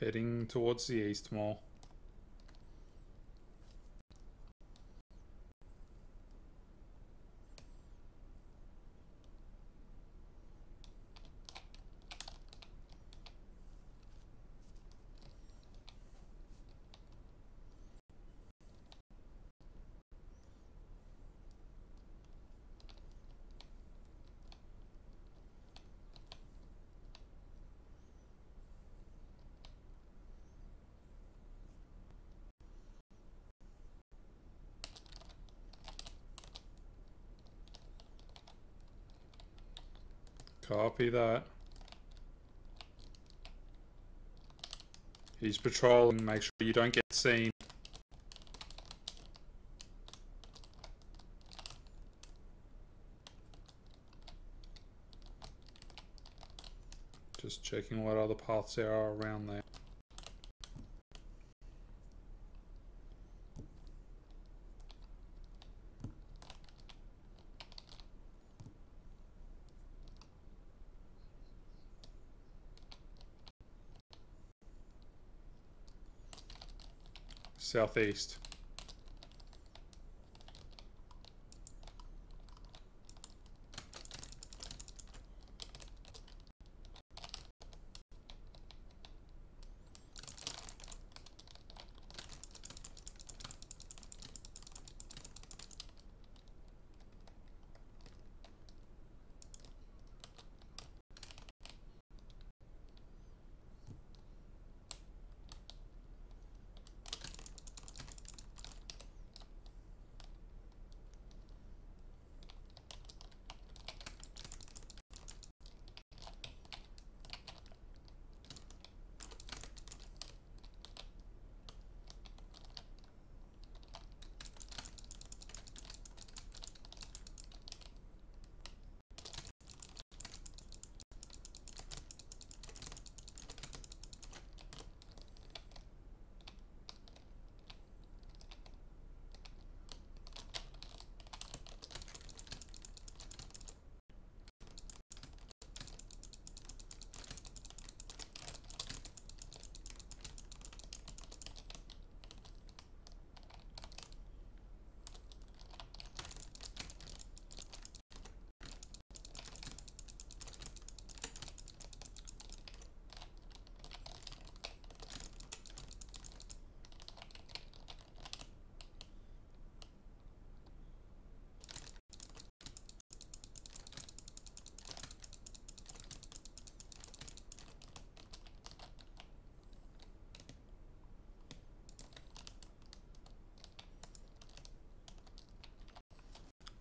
Heading towards the east more. Copy that. He's patrolling, make sure you don't get seen. Just checking what other paths there are around there. Southeast.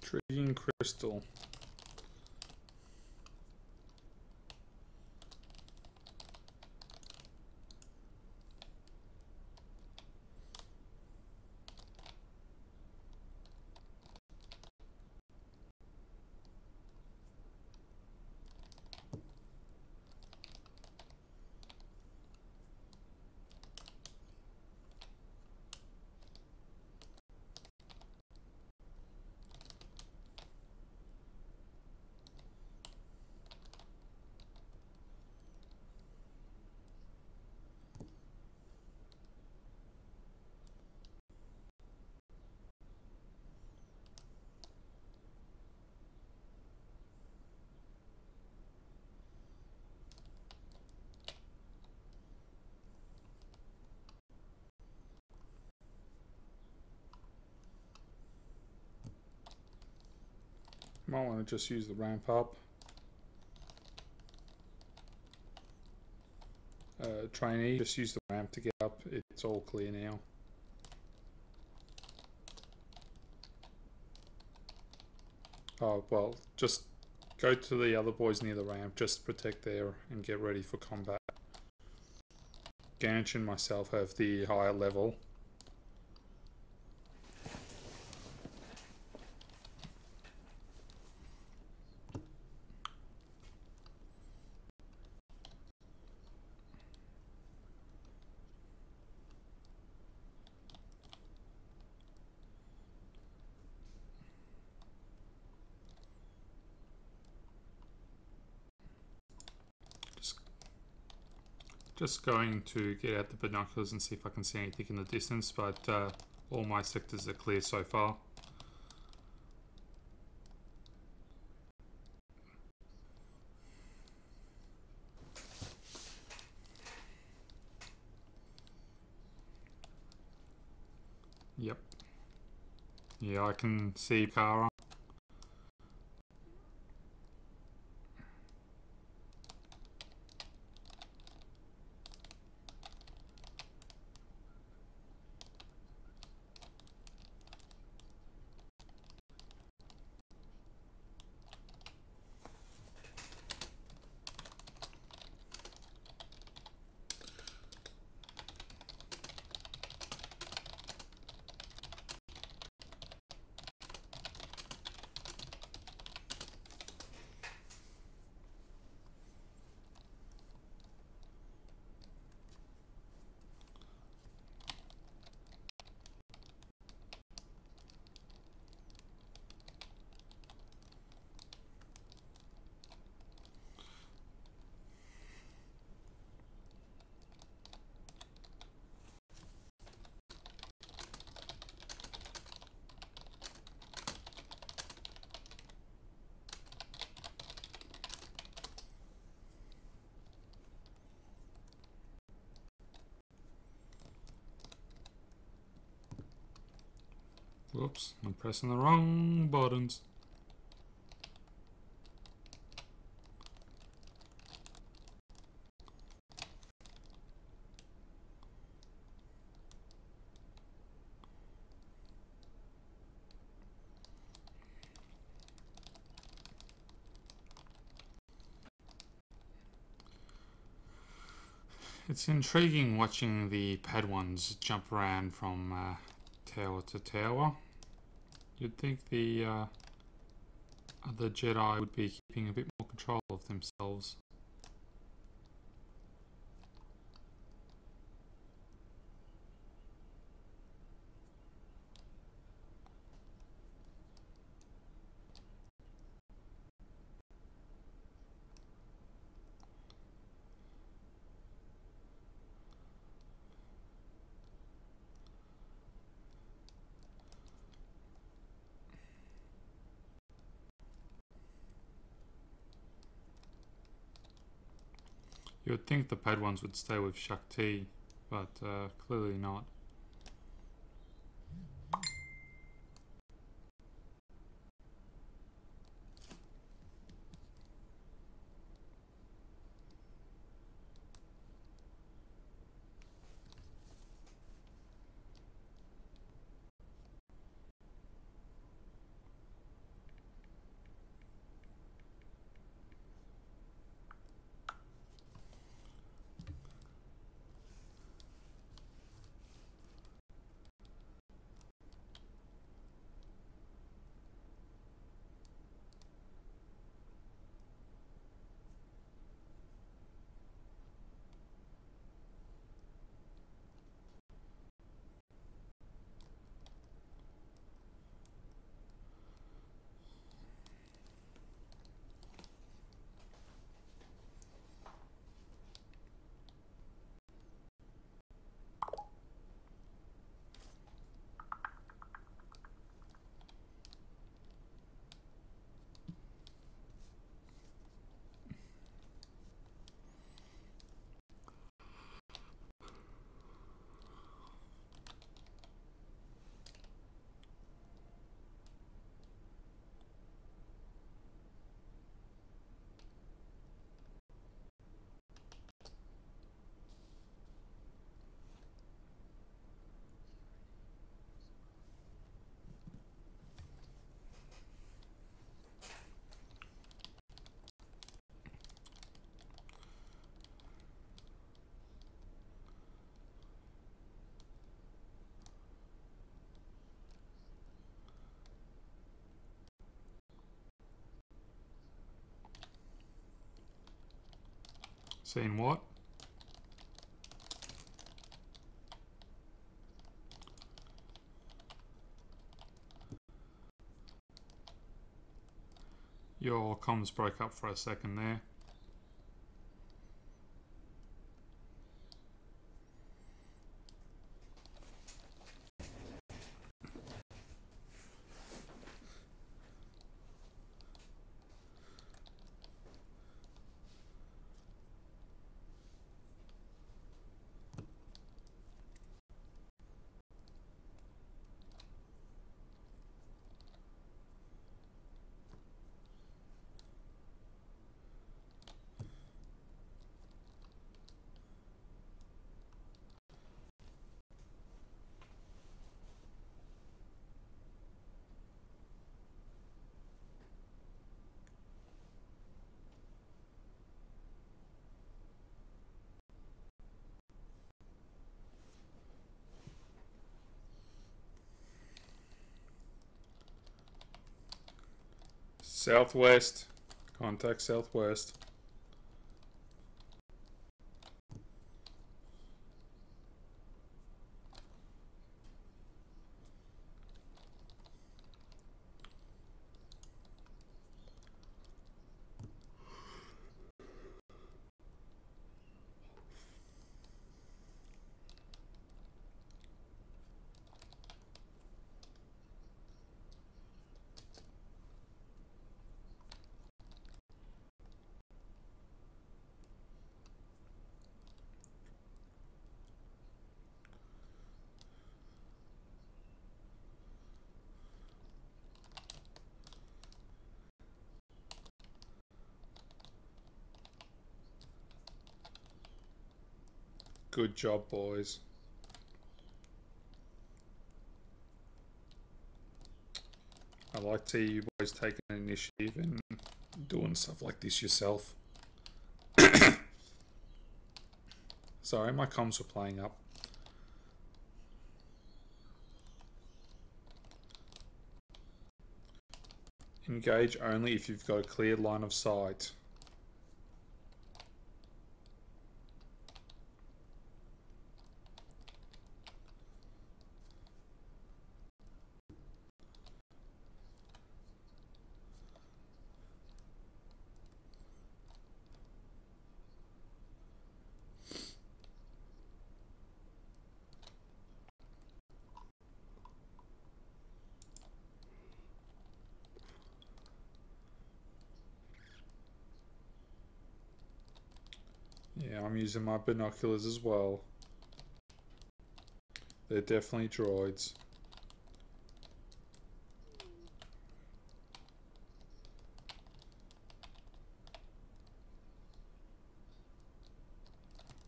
Intriguing crystal. Might want to just use the ramp up. Uh, trainee, just use the ramp to get up. It's all clear now. Oh, well, just go to the other boys near the ramp. Just protect there and get ready for combat. Ganch and myself have the higher level. Just going to get out the binoculars and see if I can see anything in the distance, but uh, all my sectors are clear so far. Yep. Yeah, I can see Kara. Whoops, I'm pressing the wrong buttons. It's intriguing watching the Padawans jump around from uh, tower to tower. You'd think the uh, Jedi would be keeping a bit more control of themselves. Think the Padawans would stay with Shaak Ti, but uh, clearly not. Saying what? Your comms broke up for a second there. Southwest. Contact southwest. Good job, boys. I like to you boys taking initiative and doing stuff like this yourself. Sorry, my comms were playing up. Engage only if you've got a clear line of sight. I'm using my binoculars as well. They're definitely droids.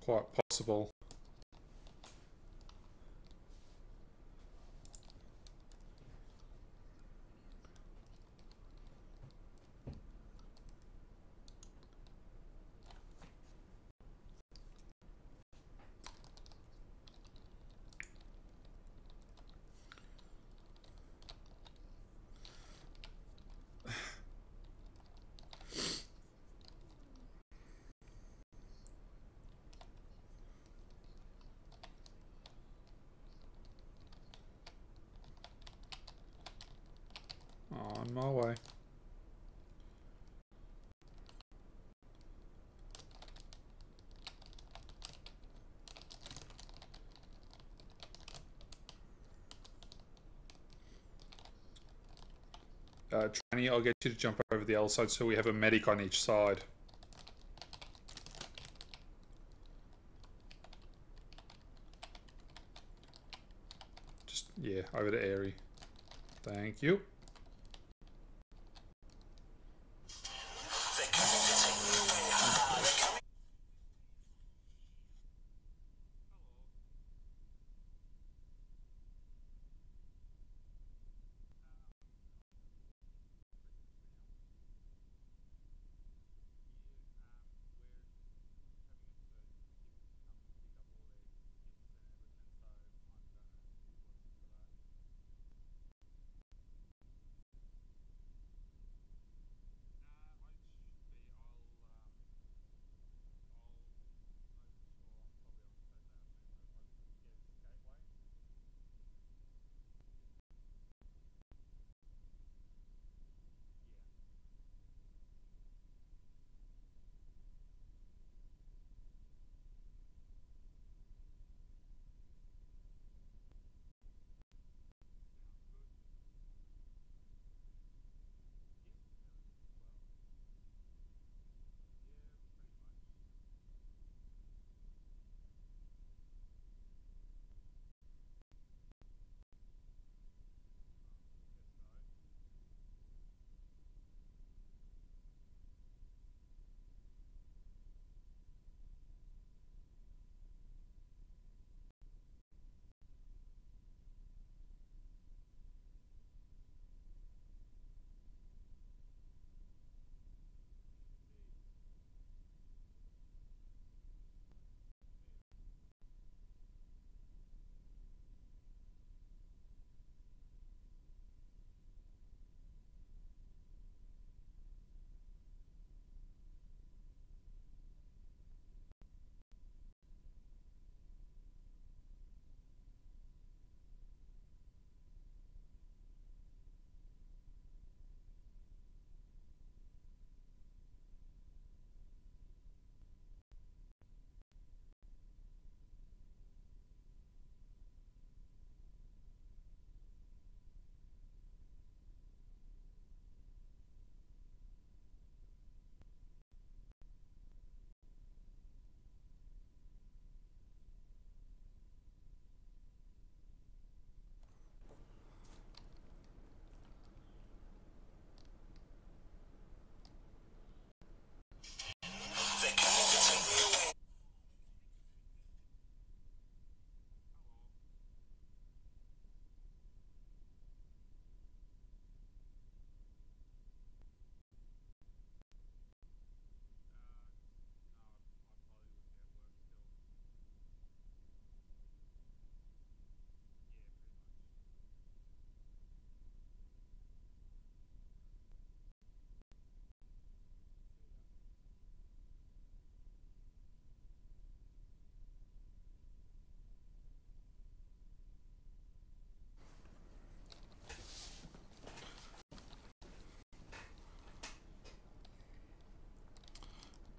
Quite possible. On my way. Uh, Tranny, I'll get you to jump over the other side so we have a medic on each side. Just, yeah, over to Airy. Thank you.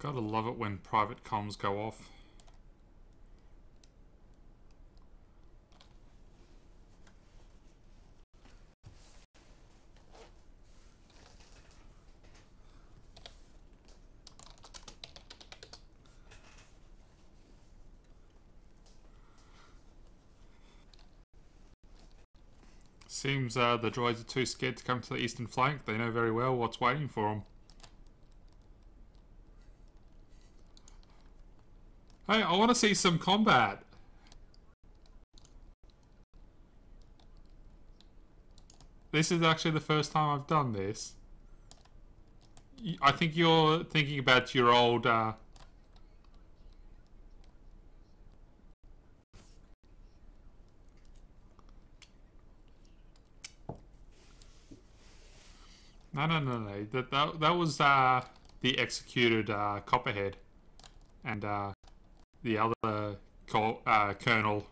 Gotta love it when private comms go off. Seems uh, the droids are too scared to come to the eastern flank. They know very well what's waiting for them. Hey, I want to see some combat. This is actually the first time I've done this. I think you're thinking about your old uh, No, no, no, no. That that, that was uh, the executed uh, Copperhead, and uh, the other uh, Colonel.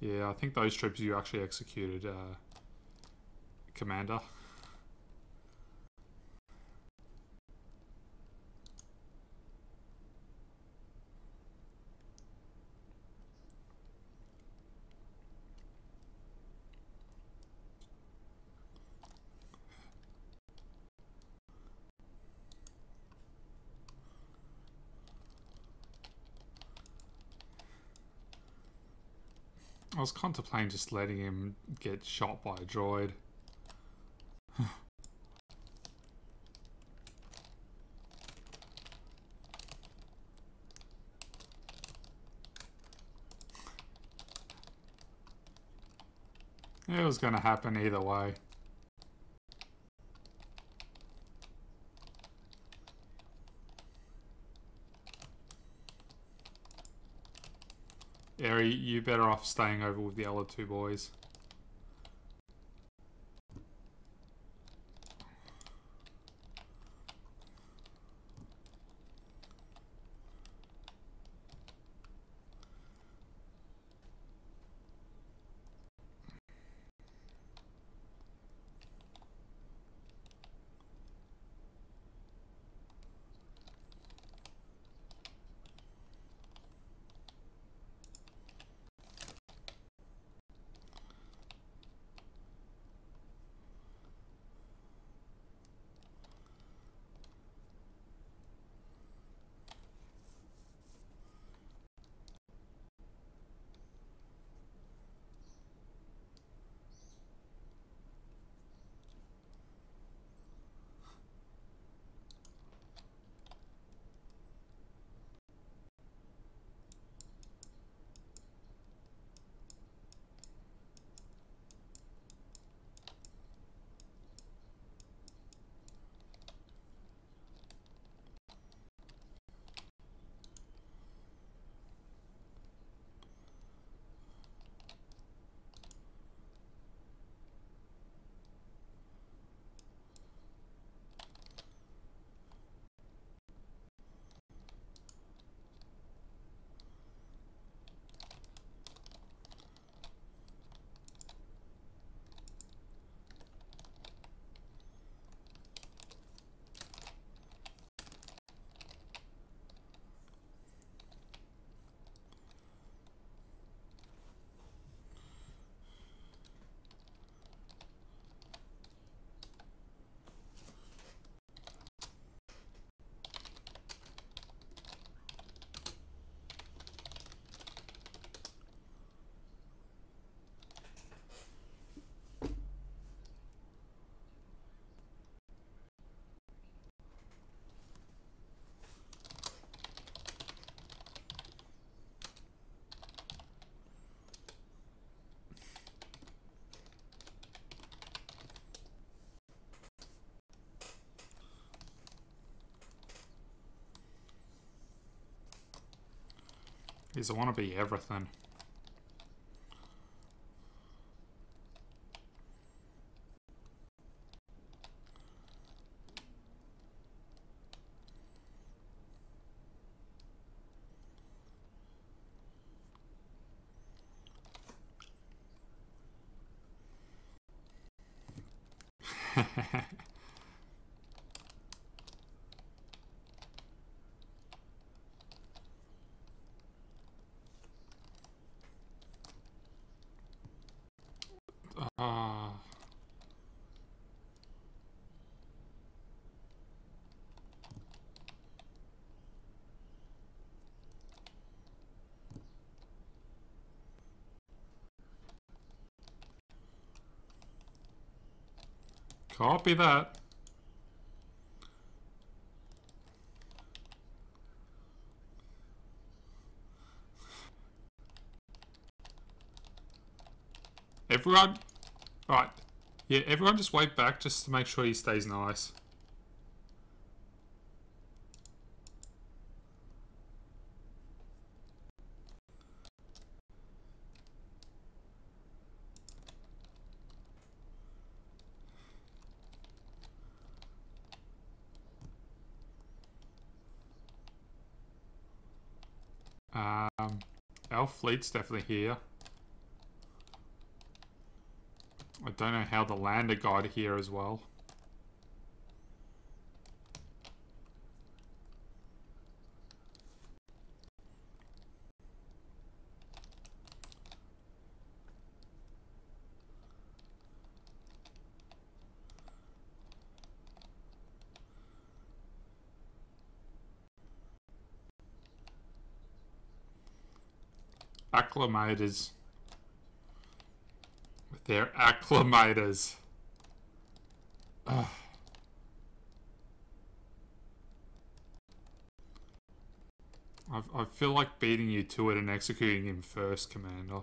Yeah, I think those troops you actually executed, uh, Commander. Was contemplating just letting him get shot by a droid. it was going to happen either way. Ari, you better off staying over with the other two boys. Is I want to be everything. Copy that. Everyone, right, yeah, everyone just wait back just to make sure he stays nice. Fleet's definitely here. I don't know how the lander got here as well. Acclamators. With their acclamators. Ugh. I, I feel like beating you to it and executing him first, Commander.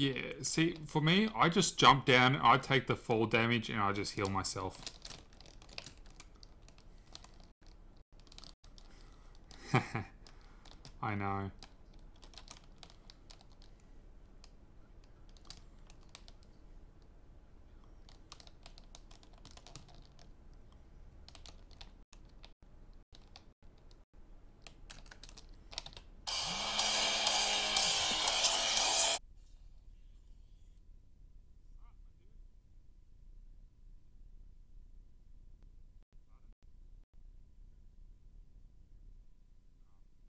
Yeah, see, for me, I just jump down, I take the fall damage, and I just heal myself. I know.